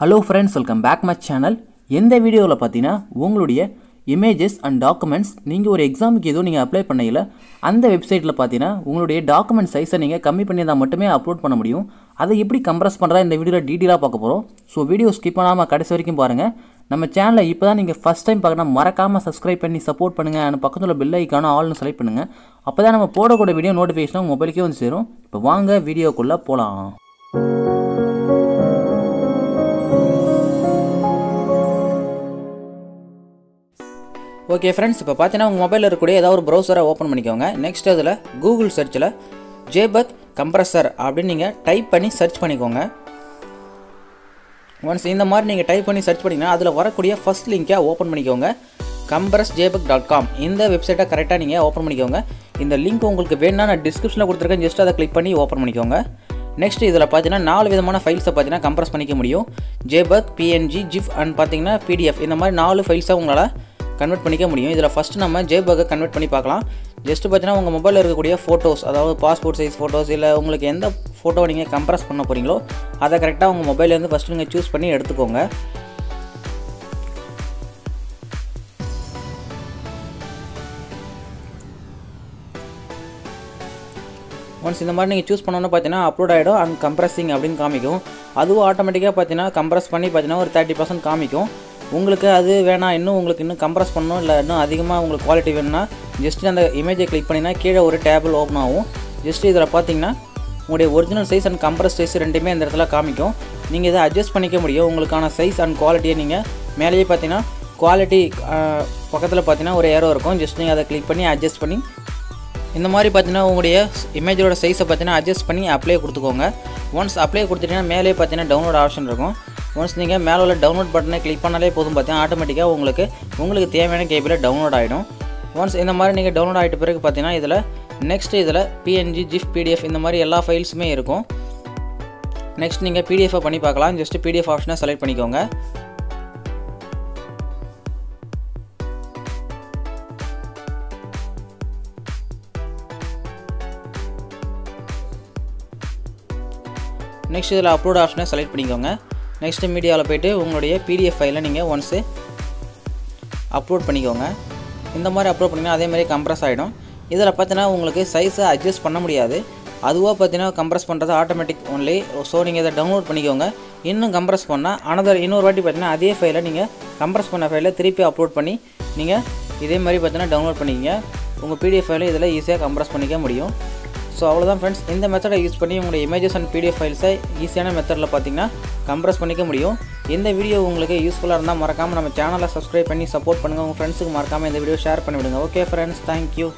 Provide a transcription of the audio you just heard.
Hello friends welcome back my channel எந்த வீடியோவில் பார்த்தீங்கன்னா உங்களுடைய இமேஜஸ் அண்ட் டாக்குமெண்ட்ஸ் நீங்கள் ஒரு எக்ஸாமுக்கு எதுவும் நீங்கள் அப்ளை பண்ணையில் அந்த வெப்சைட்டில் பார்த்தீங்கன்னா உங்களுடைய டாக்குமெண்ட் சைஸை நீங்கள் கம்மி பண்ணி தான் மட்டுமே அப்லோட் பண்ண முடியும். அதை எப்படி கம்ப்ரஸ் பண்ணுறா இந்த வீடியோவில் டீட்டெயிலாக பார்க்க போகிறோம் ஸோ வீடியோ ஸ்கிப் பண்ணாமல் கடைசி வரைக்கும் பாருங்கள் நம்ம சேனலை இப்போ தான் நீங்கள் ஃபஸ்ட் டைம் பார்க்கணும் மறக்காமல் சப்ஸ்கிரைப் பண்ணி சப்போர்ட் பண்ணுங்கள் அந்த பக்கத்தில் பெல் ஐக்கான ஆல்னு செலக்ட் பண்ணுங்கள் அப்போ தான் நம்ம போடக்கூடிய வீடியோ நோட்டிஃபிகேஷன் உங்கள் மொபைலுக்கே வந்து சேரும். இப்போ வாங்க வீடியோக்குள்ளே போகலாம் ஓகே ஃப்ரெண்ட்ஸ் இப்போ பார்த்தீங்கன்னா உங்கள் மொபைலில் இருக்கக்கூடிய ஏதாவது ஒரு ப்ரௌசரை ஓப்பன் பண்ணிக்கோங்க. நெக்ஸ்ட் அதில் கூகுள் சர்ச்சில் ஜேபத் கம்ப்ரஸர் அப்படின்னு நீங்கள் டைப் பண்ணி சர்ச் பண்ணிக்கோங்க. ஒன்ஸ் இந்த மாதிரி நீங்கள் டைப் பண்ணி சர்ச் பண்ணிங்கன்னா அதில் வரக்கூடிய ஃபஸ்ட் லிங்க்கை ஓப்பன் பண்ணிக்கோங்க. கம்ப்ரஸ் ஜேபக் டாட் காம் இந்த வெப்சைட்டை கரெக்டாக நீங்கள் ஓப்பன் பண்ணிக்கோங்க. இந்த லிங்க் உங்களுக்கு வேணும்னா நான் டிஸ்கிரிப்ஷனில் கொடுத்துருக்கேன். ஜஸ்ட் அதை கிளிக் பண்ணி ஓப்பன் பண்ணிக்கோங்க. நெக்ஸ்ட் இதில் பார்த்தீங்கன்னா நாலு விதமான ஃபைல்ஸை பார்த்தீங்கன்னா கம்ப்ரஸ் பண்ணிக்க முடியும். ஜேபக் பிஎன்ஜி ஜிஃப் அண்ட் பார்த்தீங்கன்னா பிடிஎஃப் இந்த மாதிரி நாலு ஃபைல்ஸை உங்களால் கன்வெர்ட் பண்ணிக்க முடியும். இதில் ஃபஸ்ட்டு நம்ம ஜேபக்கை கன்வெர்ட் பண்ணி பார்க்கலாம். ஜஸ்ட் பார்த்தீங்கன்னா உங்கள் மொபைலில் இருக்கக்கூடிய ஃபோட்டோஸ் அதாவது பாஸ்போர்ட் சைஸ் ஃபோட்டோஸ் இல்லை உங்களுக்கு எந்த ஃபோட்டோவை நீங்கள் கம்ப்ரஸ் பண்ண போகிறீங்களோ அதை கரெக்டாக உங்கள் மொபைல்லேருந்து ஃபஸ்ட்டு நீங்கள் சூஸ் பண்ணி எடுத்துக்கோங்க. ஒன்ஸ் இந்த மாதிரி நீங்கள் சூஸ் பண்ணோன்னு பார்த்தீங்கன்னா அப்லோட் ஆகிடும் அண்ட் கம்ப்ரஸிங் அப்படின்னு காமிக்கும். அதுவும் ஆட்டோமேட்டிக்காக பார்த்தீங்கன்னா கம்ப்ரஸ் பண்ணி பார்த்தீங்கன்னா ஒரு தேர்ட்டி பர்சன்ட் காமிக்கும். உங்களுக்கு அது வேணாம். இன்னும் உங்களுக்கு இன்னும் கம்ப்ரஸ் பண்ணணும். இல்லை இன்னும் அதிகமாக உங்களுக்கு குவாலிட்டி வேணும்னா ஜஸ்ட் அந்த இமேஜை கிளிக் பண்ணினா கீழே ஒரு டேபிள் ஓப்பன் ஆகும். ஜஸ்ட் இதில் பார்த்தீங்கன்னா உங்களுடைய original size and compress size ரெண்டுமே இந்த இடத்துல காமிக்கும். நீங்கள் இதை அட்ஜஸ்ட் பண்ணிக்க முடியும். உங்களுக்கான சைஸ் அண்ட் குவாலிட்டியை நீங்கள் மேலேயே பார்த்தீங்கன்னா குவாலிட்டி பக்கத்தில் பார்த்தீங்கன்னா ஒரு ஏரோ இருக்கும். ஜஸ்ட் நீங்கள் அதை கிளிக் பண்ணி அட்ஜஸ்ட் பண்ணி இந்த மாதிரி பார்த்தீங்கன்னா உங்களுடைய இமேஜோட சைஸை பார்த்தீங்கன்னா அட்ஜஸ்ட் பண்ணி அப்ளை கொடுத்துக்கோங்க. ஒன்ஸ் அப்ளை கொடுத்துட்டீங்கன்னா மேலே பார்த்தீங்கன்னா டவுன்லோட் ஆப்ஷன் இருக்கும். ஒன்ஸ் நீங்கள் மேலே உள்ள டவுன்லோட் பட்டனை கிளிக் பண்ணாலே போதும் பார்த்தீங்கன்னா ஆட்டோமேட்டிக்காக உங்களுக்கு உங்களுக்கு தேவையான கேபிளில் டவுன்லோட் ஆகிடும் ஒன்ஸ் இந்த மாதிரி நீங்கள் டவுன்லோட் ஆகிட்ட பிறகு பார்த்தீங்கன்னா இதில் நெக்ஸ்ட் இதில் பிஎன்ஜி ஜிஃப் பிடிஎஃப் இந்த மாதிரி எல்லா ஃபைல்ஸுமே இருக்கும். நெக்ஸ்ட் நீங்கள் பிடிஎஃபை பண்ணி பார்க்கலாம். ஜஸ்ட் பிடிஎஃப் ஆப்ஷனை செலக்ட் பண்ணிக்கோங்க. நெக்ஸ்ட் இதில் அப்லோட் ஆப்ஷனை செலக்ட் பண்ணிக்கோங்க. நெக்ஸ்ட் மீடியாவில் போய்ட்டு உங்களுடைய பிடிஎஃப் ஃபைலை நீங்கள் ஒன்ஸு அப்லோட் பண்ணிக்கோங்க. இந்த மாதிரி அப்லோட் பண்ணிங்கன்னா அதே மாதிரி கம்ப்ரஸ் ஆகிடும் இதில் பார்த்தீங்கன்னா உங்களுக்கு சைஸை அட்ஜஸ்ட் பண்ண முடியாது. அதுவாக பார்த்தீங்கன்னா கம்ப்ரஸ் பண்ணுறது ஆட்டோமேட்டிக் ஒன்லி ஸோ நீங்கள் இதை டவுன்லோட் பண்ணிக்கோங்க. இன்னும் கம்ப்ரஸ் பண்ணால் அனதர் இன்னொரு வாட்டி பார்த்தீங்கன்னா அதே ஃபைலை நீங்கள் கம்ப்ரஸ் பண்ண ஃபைலை திருப்பி அப்லோட் பண்ணி நீங்கள் இதே மாதிரி பார்த்தீங்கன்னா டவுன்லோட் பண்ணிக்கிங்க. உங்கள் பிடிஎஃப் ஃபைலை இதில் ஈஸியாக கம்ப்ரஸ் பண்ணிக்க முடியும். ஸோ அவ்வளோதான் ஃப்ரெண்ட்ஸ் இந்த மெத்தடை யூஸ் பண்ணி உங்களுடைய இமேஜஸ் அண்ட் பிடிஎஃப் ஃபைல்ஸை ஈஸியான மெத்தடில் பார்த்தீங்கன்னா கம்ப்ரஸ் பண்ணிக்க முடியும். இந்த வீடியோ உங்களுக்கு யூஸ்ஃபுல்லாக இருந்தால் மறக்காமல் நம்ம சேனலை சப்ஸ்கிரைப் பண்ணி சப்போர்ட் பண்ணுங்கள் உங்கள் ஃப்ரெண்ட்ஸுக்கு மறக்காமல் இந்த வீடியோ ஷேர் பண்ணிவிடுங்க. Okay friends thank you